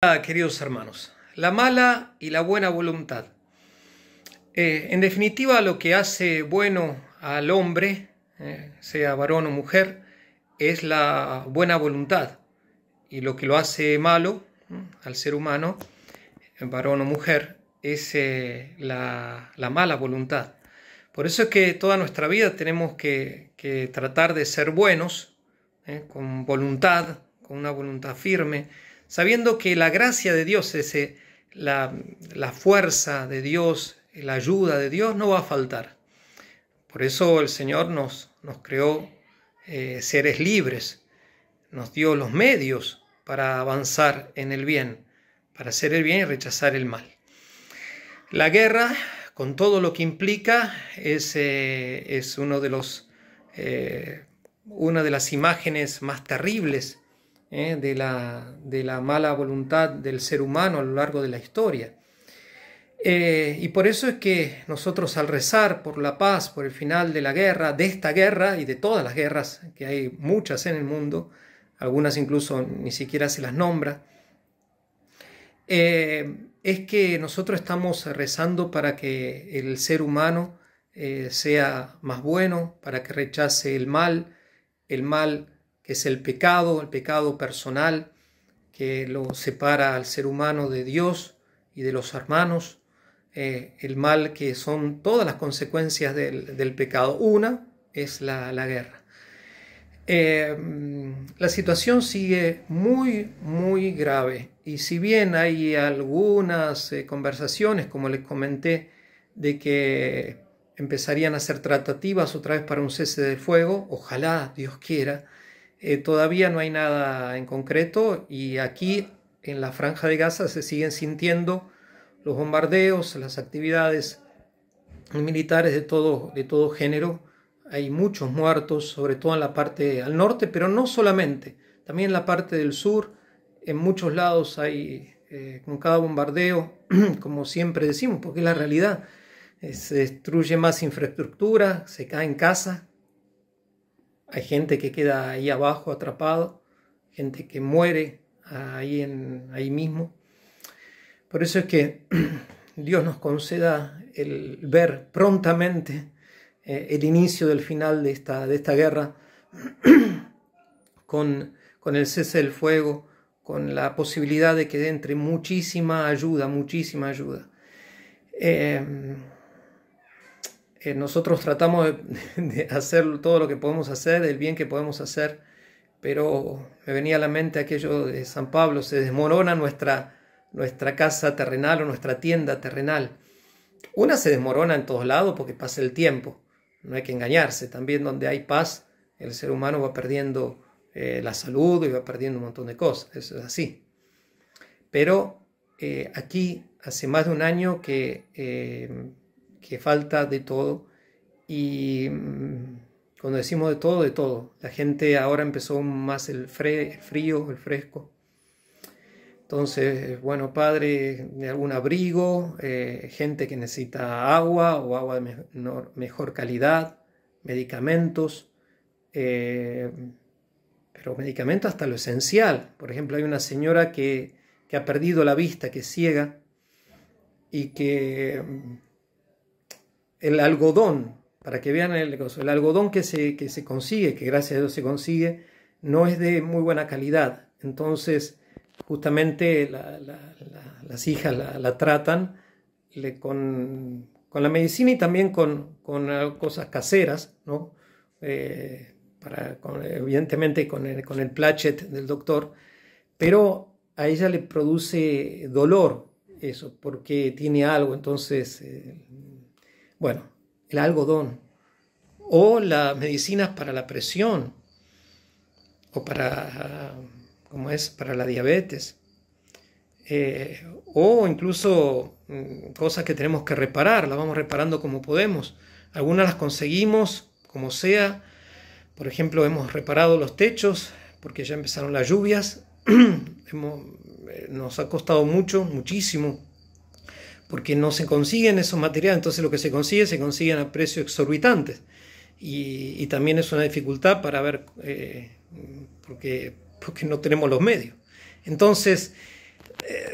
Hola, queridos hermanos. La mala y la buena voluntad. Eh, en definitiva, lo que hace bueno al hombre, eh, sea varón o mujer, es la buena voluntad. Y lo que lo hace malo al ser humano, varón o mujer, es eh, la, mala voluntad. Por eso es que toda nuestra vida tenemos que, tratar de ser buenos, con voluntad, con una voluntad firme, sabiendo que la gracia de Dios, ese, la, fuerza de Dios, la ayuda de Dios no va a faltar. Por eso el Señor nos, creó eh, seres libres, nos dio los medios para avanzar en el bien, para hacer el bien y rechazar el mal. La guerra, con todo lo que implica, es, eh, uno eh, una de las imágenes más terribles ¿eh? de, la, de, la, mala voluntad del ser humano a lo largo de la historia. Eh, y por eso es que nosotros al rezar por la paz, por el final de la guerra, de esta guerra y de todas las guerras, que hay muchas en el mundo, algunas incluso ni siquiera se las nombra, eh, es que nosotros estamos rezando para que el ser humano sea más bueno, para que rechace el mal, el mal es el pecado, el pecado personal que lo separa al ser humano de Dios y de los hermanos, eh, el mal que son todas las consecuencias del, pecado. Una es la, guerra. Eh, la situación sigue muy, muy grave y si bien hay algunas eh, conversaciones, como les comenté, de que empezarían a ser tratativas otra vez para un cese del fuego, ojalá Dios quiera, eh, todavía no hay nada en concreto y aquí en la franja de Gaza se siguen sintiendo los bombardeos, las actividades militares de todo, de todo género. Hay muchos muertos, sobre todo en la parte al norte, pero no solamente, también en la parte del sur. En muchos lados hay, eh, con cada bombardeo, como siempre decimos, porque es la realidad, eh, se destruye más infraestructura, se cae en casa, hay gente que queda ahí abajo atrapado, gente que muere ahí, ahí mismo. Por eso es que Dios nos conceda el ver prontamente eh, el inicio del final de esta, de esta guerra con, con el cese del fuego, con la posibilidad de que entre muchísima ayuda, muchísima ayuda. Eh, eh, nosotros tratamos de, hacer todo lo que podemos hacer, el bien que podemos hacer, pero me venía a la mente aquello de San Pablo, se desmorona nuestra, nuestra casa terrenal o nuestra tienda terrenal. Una se desmorona en todos lados porque pasa el tiempo, no hay que engañarse, también donde hay paz el ser humano va perdiendo eh, la salud y va perdiendo un montón de cosas, eso es así. Pero eh, aquí hace más de un año que que falta de todo y mm, cuando decimos de todo, de todo. La gente ahora empezó más el, frío, el fresco. Entonces, bueno, padre, algún abrigo, eh, gente que necesita agua o agua de mejor calidad, medicamentos, eh, pero medicamentos hasta lo esencial. Por ejemplo, hay una señora que, que ha perdido la vista, que es ciega, y que mm, el algodón, para que vean el, el algodón que se, que se consigue, que gracias a Dios se consigue, no es de muy buena calidad. Entonces, justamente las hijas la, tratan con, la medicina y también con, cosas caseras, ¿no? Eh, para, evidentemente con el, con el plachet del doctor, pero a ella le produce dolor eso, porque tiene algo, entonces eh, bueno, el algodón. O las medicinas para la presión. O para, como es, para la diabetes. Eh, o incluso mm, cosas que tenemos que reparar, las vamos reparando como podemos. Algunas las conseguimos como sea. Por ejemplo, hemos reparado los techos porque ya empezaron las lluvias. Eh, nos ha costado mucho, muchísimo porque no se consiguen esos materiales, entonces lo que se consigue se consiguen a precios exorbitantes. Y, también es una dificultad para ver, eh, porque, porque no tenemos los medios. Entonces,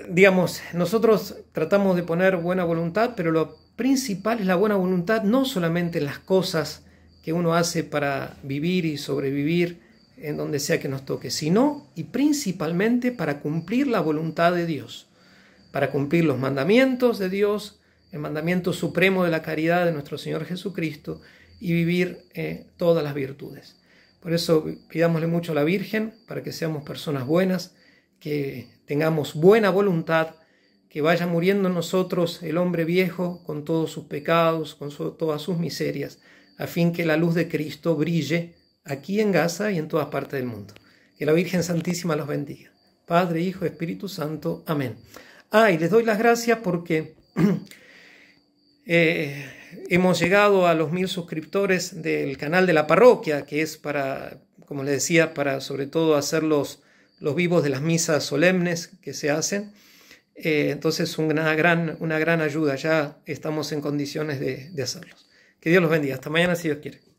digamos, nosotros tratamos de poner buena voluntad, pero lo principal es la buena voluntad, no solamente en las cosas que uno hace para vivir y sobrevivir en donde sea que nos toque, sino y principalmente para cumplir la voluntad de Dios, para cumplir los mandamientos de Dios, el mandamiento supremo de la caridad de nuestro Señor Jesucristo y vivir eh, todas las virtudes. Por eso pidámosle mucho a la Virgen para que seamos personas buenas, que tengamos buena voluntad, que vaya muriendo en nosotros el hombre viejo con todos sus pecados, con todas sus miserias, a fin que la luz de Cristo brille aquí en Gaza y en todas partes del mundo. Que la Virgen Santísima los bendiga. Padre, Hijo, Espíritu Santo. Amén. Ah, y les doy las gracias porque eh, hemos llegado a los mil suscriptores del canal de la parroquia, que es para, como les decía, para sobre todo hacer los, los vivos de las misas solemnes que se hacen. Eh, entonces, una gran, una gran ayuda. Ya estamos en condiciones de, de hacerlos. Que Dios los bendiga. Hasta mañana si Dios quiere.